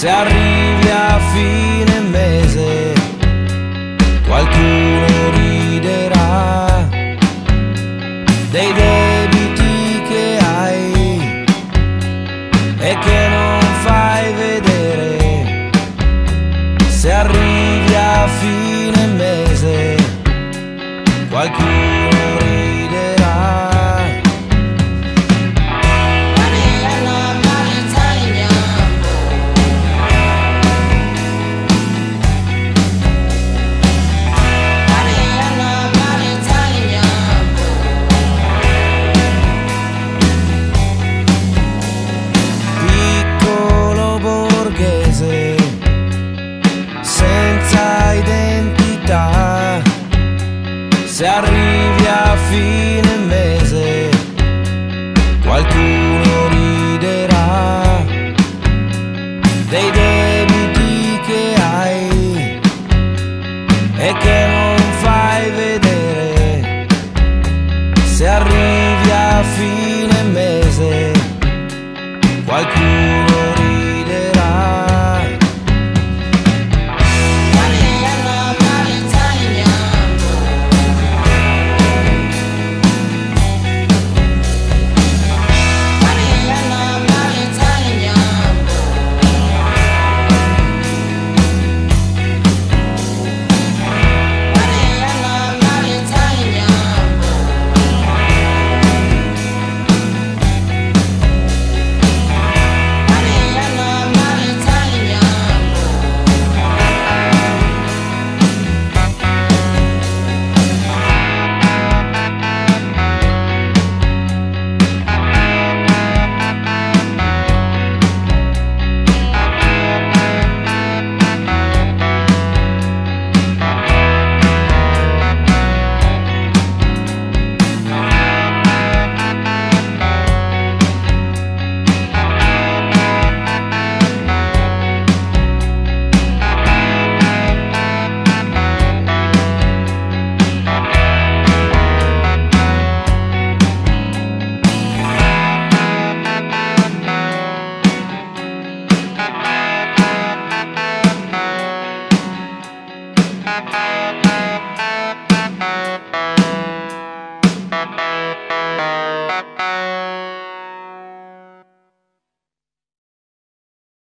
se arrivi a fine mese qualcuno riderà dei debiti che hai e che se arrivi a fine mese qualcuno